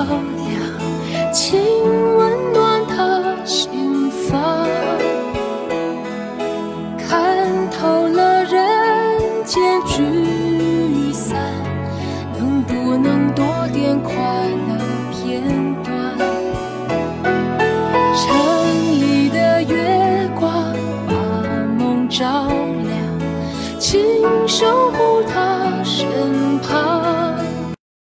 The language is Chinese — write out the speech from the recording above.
照亮请温暖他心房看透了人间聚散能不能多点快乐片段？城里的月光把梦照亮请守护它